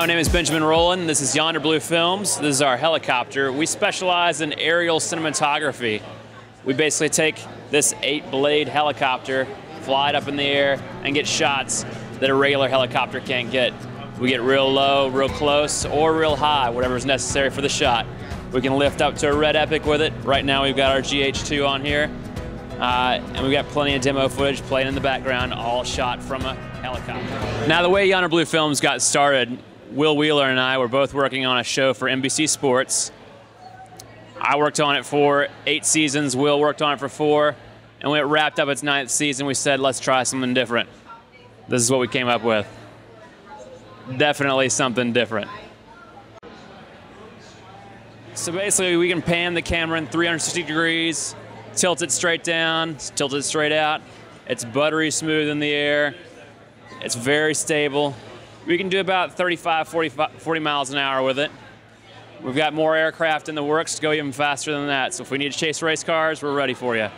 is Benjamin Rowland. This is Yonder Blue Films. This is our helicopter. We specialize in aerial cinematography. We basically take this eight blade helicopter, fly it up in the air, and get shots that a regular helicopter can't get. We get real low, real close, or real high, whatever is necessary for the shot. We can lift up to a Red Epic with it. Right now we've got our GH2 on here. Uh, and we've got plenty of demo footage playing in the background, all shot from a helicopter. Now the way Yonder Blue Films got started, Will Wheeler and I were both working on a show for NBC Sports. I worked on it for eight seasons, Will worked on it for four, and when it wrapped up its ninth season, we said, let's try something different. This is what we came up with. Definitely something different. So basically, we can pan the camera in 360 degrees, tilt it straight down, tilt it straight out. It's buttery smooth in the air. It's very stable. We can do about 35, 40, 40 miles an hour with it. We've got more aircraft in the works to go even faster than that. So if we need to chase race cars, we're ready for you.